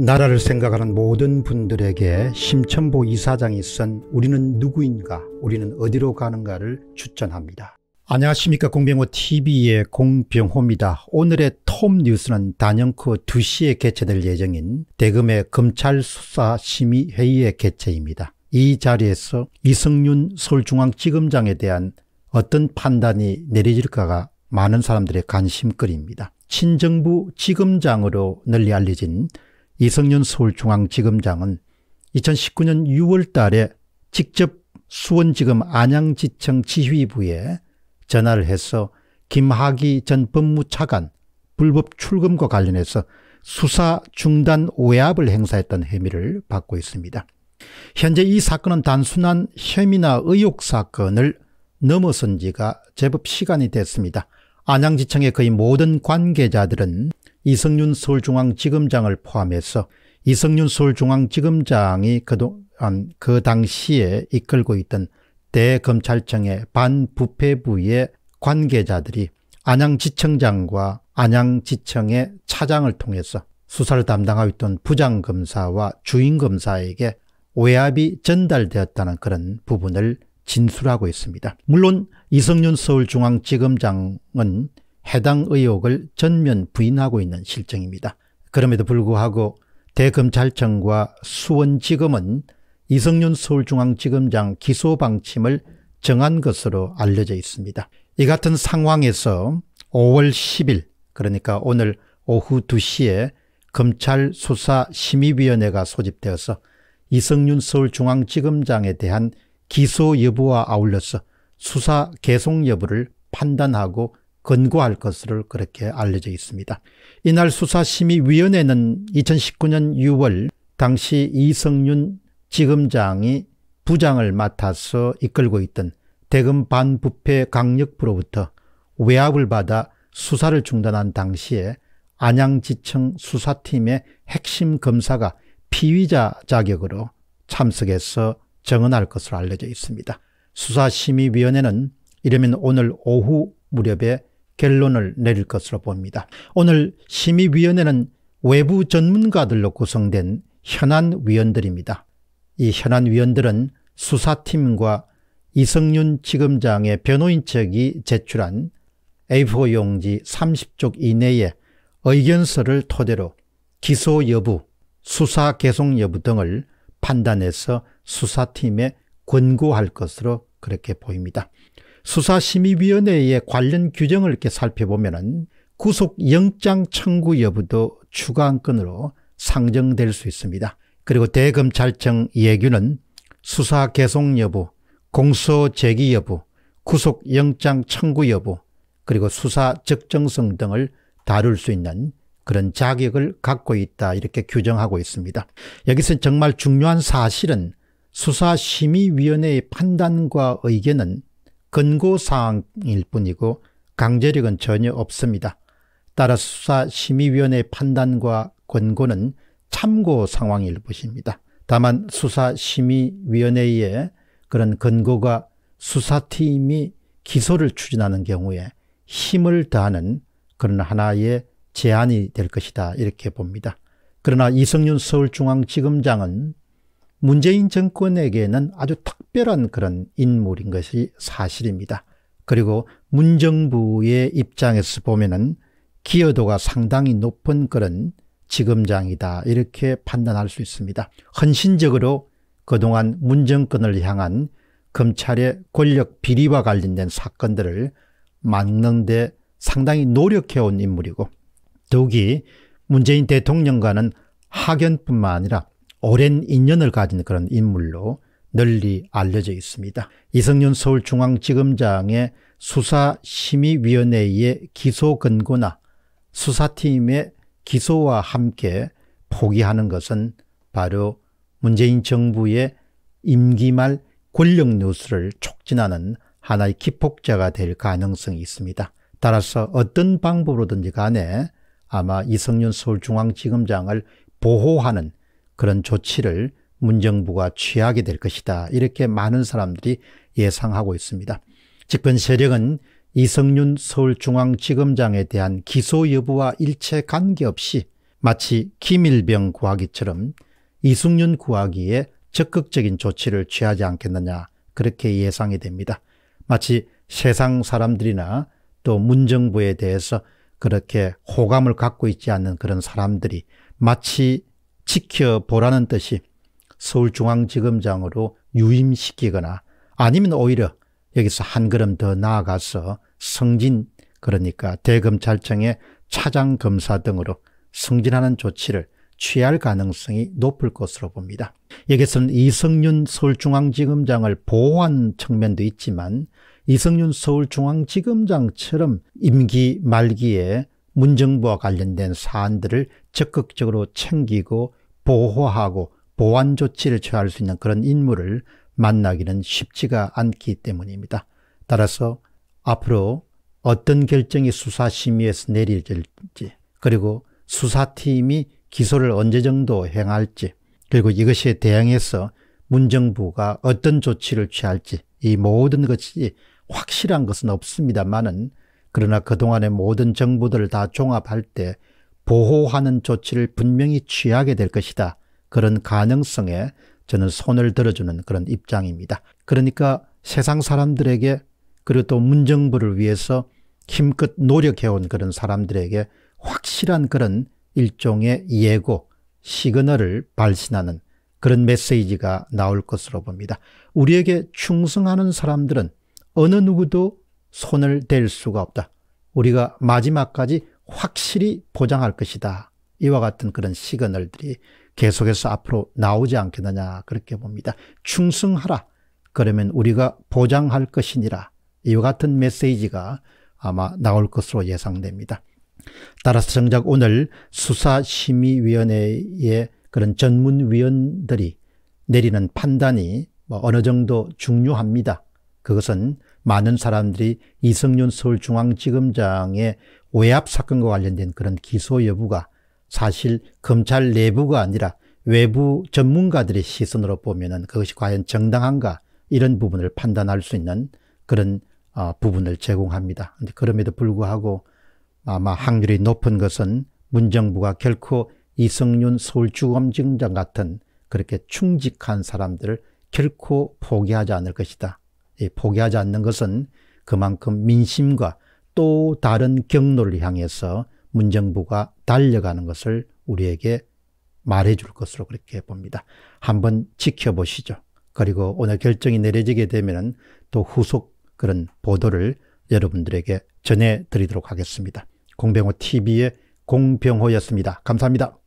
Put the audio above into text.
나라를 생각하는 모든 분들에게 심천보 이사장이 쓴 우리는 누구인가 우리는 어디로 가는가를 추천합니다. 안녕하십니까 공병호 tv의 공병호입니다. 오늘의 톱 뉴스는 단연코 2시에 개최될 예정인 대금의 검찰 수사 심의 회의의 개최입니다. 이 자리에서 이성윤 서울중앙지검장에 대한 어떤 판단이 내려질까가 많은 사람들의 관심거리입니다. 친정부 지검장으로 널리 알려진 이성윤 서울중앙지검장은 2019년 6월 달에 직접 수원지검 안양지청 지휘부에 전화를 해서 김학의 전 법무차관 불법 출금과 관련해서 수사 중단 오해압을 행사했던 혐의를 받고 있습니다. 현재 이 사건은 단순한 혐의나 의혹 사건을 넘어선 지가 제법 시간이 됐습니다. 안양지청의 거의 모든 관계자들은 이성윤 서울중앙지검장을 포함해서 이성윤 서울중앙지검장이 그동안 그 당시에 이끌고 있던 대검찰청의 반부패부의 관계자들이 안양지청장과 안양지청의 차장을 통해서 수사를 담당하고 있던 부장검사와 주임검사에게 오해압이 전달되었다는 그런 부분을 진술하고 있습니다. 물론 이성윤 서울중앙지검장은 해당 의혹을 전면 부인하고 있는 실정입니다. 그럼에도 불구하고 대검찰청과 수원지검은 이성윤 서울중앙지검장 기소 방침을 정한 것으로 알려져 있습니다. 이 같은 상황에서 5월 10일 그러니까 오늘 오후 2시에 검찰 수사심의위원회가 소집되어서 이성윤 서울중앙지검장에 대한 기소 여부와 아울러서 수사 계속 여부를 판단하고 권고할 것으로 그렇게 알려져 있습니다. 이날 수사심의위원회는 2019년 6월 당시 이성윤 지검장이 부장을 맡아서 이끌고 있던 대검 반부패 강력부로부터 외압을 받아 수사를 중단한 당시에 안양지청 수사팀의 핵심 검사가 피의자 자격으로 참석해서 정언할 것으로 알려져 있습니다. 수사심의위원회는 이러면 오늘 오후 무렵에 결론을 내릴 것으로 봅니다. 오늘 심의위원회는 외부 전문가들로 구성된 현안 위원들입니다. 이 현안 위원들은 수사팀과 이성윤 지검장의 변호인 측이 제출한 A4 용지 30쪽 이내의 의견서를 토대로 기소 여부, 수사 개송 여부 등을 판단해서 수사팀에 권고할 것으로 그렇게 보입니다. 수사심의위원회의 관련 규정을 이렇게 살펴보면 구속영장 청구 여부도 추가 안건으로 상정될 수 있습니다. 그리고 대검찰청 예규는 수사 개송 여부, 공소 제기 여부, 구속영장 청구 여부, 그리고 수사 적정성 등을 다룰 수 있는 그런 자격을 갖고 있다 이렇게 규정하고 있습니다. 여기서 정말 중요한 사실은 수사심의위원회의 판단과 의견은 근거사항일 뿐이고 강제력은 전혀 없습니다. 따라 수사심의위원회의 판단과 권고는 참고 상황일 것입니다. 다만 수사심의위원회의 그런 근거가 수사팀이 기소를 추진하는 경우에 힘을 다하는 그런 하나의 제안이 될 것이다 이렇게 봅니다. 그러나 이성윤 서울중앙지검장은 문재인 정권에게는 아주 특별한 그런 인물인 것이 사실입니다. 그리고 문정부의 입장에서 보면은 기여도가 상당히 높은 그런 지검장이다 이렇게 판단할 수 있습니다. 헌신적으로 그동안 문정권을 향한 검찰의 권력 비리와 관련된 사건들을 막는 데 상당히 노력해온 인물이고 더욱이 문재인 대통령과는 학연뿐만 아니라 오랜 인연을 가진 그런 인물로 널리 알려져 있습니다. 이성윤 서울중앙지검장의 수사심의위원회의 기소 근거나 수사팀의 기소와 함께 포기하는 것은 바로 문재인 정부의 임기 말 권력 누수를 촉진하는 하나의 기폭제가 될 가능성이 있습니다. 따라서 어떤 방법으로든지 간에 아마 이성윤 서울중앙지검장을 보호하는 그런 조치를 문정부가 취하게 될 것이다. 이렇게 많은 사람들이 예상하고 있습니다. 집권 세력은 이성윤 서울중앙지검장에 대한 기소 여부와 일체 관계없이 마치 김일병 구하기처럼 이승윤 구하기에 적극적인 조치를 취하지 않겠느냐 그렇게 예상이 됩니다. 마치 세상 사람들이나 또 문정부에 대해서 그렇게 호감을 갖고 있지 않는 그런 사람들이 마치 지켜보라는 뜻이 서울중앙지검장으로 유임시키거나 아니면 오히려 여기서 한 걸음 더 나아가서 성진 그러니까 대검찰청의 차장검사 등으로 승진하는 조치를 취할 가능성이 높을 것으로 봅니다. 여기서는 이성윤 서울중앙지검장을 보호한 측면도 있지만 이성윤 서울중앙지검장처럼 임기 말기에 문정부와 관련된 사안들을 적극적으로 챙기고 보호하고 보완 조치를 취할 수 있는 그런 인물을 만나기는 쉽지가 않기 때문입니다. 따라서 앞으로 어떤 결정이 수사심의에서 내려질지 그리고 수사팀이 기소를 언제 정도 행할지 그리고 이것에 대응해서 문정부가 어떤 조치를 취할지 이 모든 것이 확실한 것은 없습니다만은 그러나 그동안의 모든 정부들을 다 종합할 때 보호하는 조치를 분명히 취하게 될 것이다. 그런 가능성에 저는 손을 들어주는 그런 입장입니다. 그러니까 세상 사람들에게 그리고 또 문정부를 위해서 힘껏 노력해온 그런 사람들에게 확실한 그런 일종의 예고, 시그널을 발신하는 그런 메시지가 나올 것으로 봅니다. 우리에게 충성하는 사람들은 어느 누구도 손을 댈 수가 없다. 우리가 마지막까지 확실히 보장할 것이다. 이와 같은 그런 시그널들이 계속해서 앞으로 나오지 않겠느냐 그렇게 봅니다. 충성하라. 그러면 우리가 보장할 것이니라. 이와 같은 메시지가 아마 나올 것으로 예상됩니다. 따라서 정작 오늘 수사심의위원회의 그런 전문위원들이 내리는 판단이 뭐 어느 정도 중요합니다. 그것은 많은 사람들이 이성윤 서울중앙지검장의 외압 사건과 관련된 그런 기소 여부가 사실 검찰 내부가 아니라 외부 전문가들의 시선으로 보면 그것이 과연 정당한가 이런 부분을 판단할 수 있는 그런 어, 부분을 제공합니다. 그럼에도 불구하고 아마 확률이 높은 것은 문정부가 결코 이성윤 서울주검증장 같은 그렇게 충직한 사람들을 결코 포기하지 않을 것이다. 포기하지 않는 것은 그만큼 민심과 또 다른 경로를 향해서 문정부가 달려가는 것을 우리에게 말해줄 것으로 그렇게 봅니다. 한번 지켜보시죠. 그리고 오늘 결정이 내려지게 되면 또 후속 그런 보도를 여러분들에게 전해드리도록 하겠습니다. 공병호 TV의 공병호였습니다. 감사합니다.